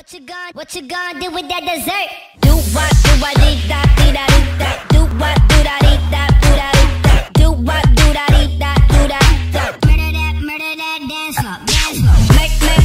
What you gonna, what you gonna do with that dessert? Do what, do what, dee da, dee da, dee that, Do what, do da, dee da, do da, dee that, Do what, do da, dee da, do that. Murder that, murder that, dance up, dance up. Make, make.